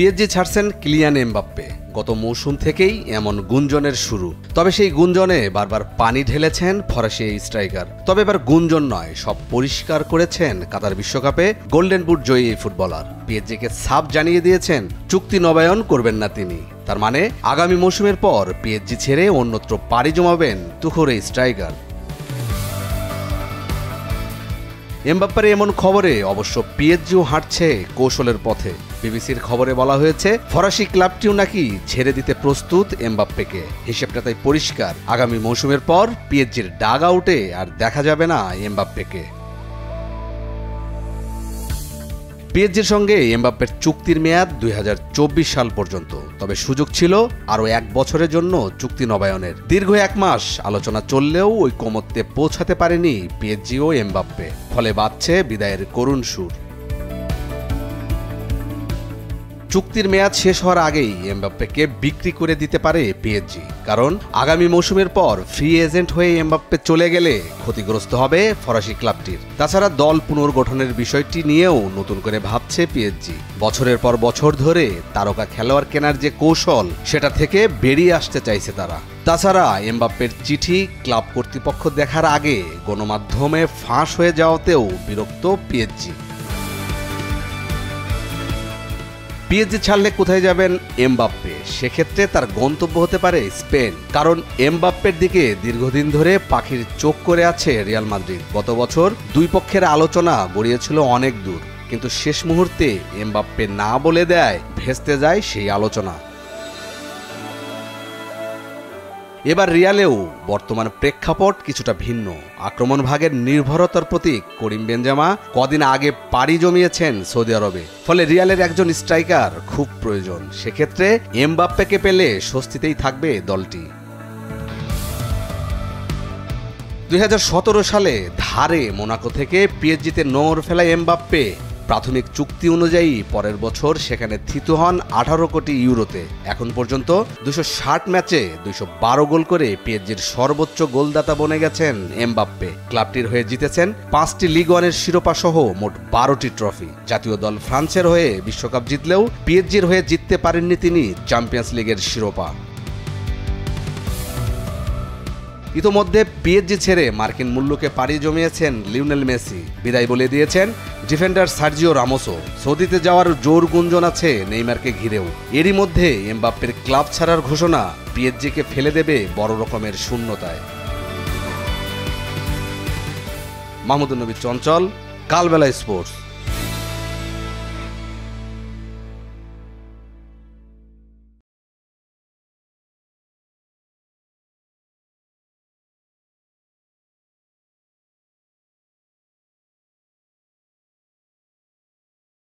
PSG ছাড়ছেন Kylian Mbappe. গত মৌসুম থেকেই এমন গুঞ্জনের শুরু। তবে সেই গুঞ্জনে বারবার পানি ঢেলেছেন ফরাসি এই স্ট্রাইকার। তবে এবার গুঞ্জন নয়, সব পরিষ্কার করেছেন কাতার বিশ্বকাপে গোল্ডেন বুট জয়ী এই ফুটবলার। পিএসজিকে সাপ জানিয়ে দিয়েছেন, চুক্তি নবায়ন করবেন না তিনি। তার মানে আগামী মৌসুমের পর পিএসজি ছেড়ে অন্যত্র পাড়ি জমাবেন তুখোর এই স্ট্রাইকার। এমবাপ্পার এমন খবরে অবশ্য পিএসজিও হাঁটছে কৌশলের পথে। বিবিসির খবরে বলা হয়েছে, ফরাসি ক্লাবটিও নাকি ছেড়ে দিতে প্রস্তুত এমবাপ্পেকে। হিসেবটা তাই পরিষ্কার। আগামী মৌসুমের পর পিএসজির ডাগ আউটে আর দেখা যাবে না এমবাপ্পেকে। পিএসজির সঙ্গে এমবাপ্পের চুক্তির মেয়াদ দুই হাজার চব্বিশ সাল পর্যন্ত। তবে সুযোগ ছিল আরও এক বছরের জন্য চুক্তি নবায়নের। দীর্ঘ এক মাস আলোচনা চললেও ওই কমত্বে পৌঁছাতে পারেনি পিএসজি ও এমবাপ্পে। ফলে বাড়ছে বিদায়ের করুণ সুর। চুক্তির মেয়াদ শেষ হওয়ার আগেই এমবাপ্পেকে বিক্রি করে দিতে পারে পিএসজি কারণ আগামী মৌসুমের পর ফ্রি এজেন্ট হয়ে এমবাপ্পে চলে গেলে ক্ষতিগ্রস্ত হবে ফরাসি ক্লাবটির। তাছাড়া দল পুনর্গঠনের বিষয়টি নিয়েও নতুন করে ভাবছে পিএসজি বছরের পর বছর ধরে তারকা খেলোয়াড় কেনার যে কৌশল, সেটা থেকে বেরিয়ে আসতে চাইছে তারা। তাছাড়া এমবাপ্পের চিঠি ক্লাব কর্তৃপক্ষ দেখার আগে গণমাধ্যমে ফাঁস হয়ে যাওয়াতেও বিরক্ত পিএসজি পিএসজি ছাড়লে কোথায় যাবেন এমবাপ্পে? সেক্ষেত্রে তার গন্তব্য হতে পারে স্পেন। কারণ এমবাপ্পের দিকে দীর্ঘদিন ধরে পাখির চোখ করে আছে রিয়াল মাদ্রিদ। গত বছর দুই পক্ষের আলোচনা গড়িয়েছিল অনেক দূর। কিন্তু শেষ মুহূর্তে এমবাপ্পে না বলে দেয়, ভেস্তে যায় সেই আলোচনা। এবার রিয়ালেও বর্তমান প্রেক্ষাপট কিছুটা ভিন্ন। আক্রমণ ভাগের নির্ভরতার প্রতীক করিম বেঞ্জামা কদিন আগে পাড়ি জমিয়েছেন সৌদি আরবে। ফলে রিয়ালের একজন স্ট্রাইকার খুব প্রয়োজন। সেক্ষেত্রে এমবাপ্পেকে পেলে স্বস্তিতেই থাকবে দলটি। দুই হাজার সতেরো সালে ধারে মোনাকো থেকে পিএসজিতে নোংর ফেলা এমবাপ্পে প্রাথমিক চুক্তি অনুযায়ী পরের বছর সেখানে থিত হন আঠারো কোটি ইউরোতে। এখন পর্যন্ত দুশো ষাট ম্যাচে দুশো বারো গোল করে পিএসজির সর্বোচ্চ গোলদাতা বনে গেছেন এমবাপ্পে। ক্লাবটির হয়ে জিতেছেন পাঁচটি লিগ ওয়ানের শিরোপা সহ মোট বারোটি ট্রফি। জাতীয় দল ফ্রান্সের হয়ে বিশ্বকাপ জিতলেও পিএসজির হয়ে জিততে পারেননি তিনি চ্যাম্পিয়ন্স লিগের শিরোপা। ইতোমধ্যে পিএসজি ছেড়ে মার্কিন মূল্যকে পাড়ি জমিয়েছেন লিওনেল মেসি। বিদায় বলে দিয়েছেন ডিফেন্ডার সার্জিও রামোসো সৌদিতে যাওয়ার জোর গুঞ্জন আছে নেইমারকে ঘিরেও। এরই মধ্যে এমবাপ্পের ক্লাব ছাড়ার ঘোষণা পিএসজিকে ফেলে দেবে বড় রকমের শূন্যতায়। মাহমুদুল নবী চঞ্চল, কালবেলা স্পোর্টস।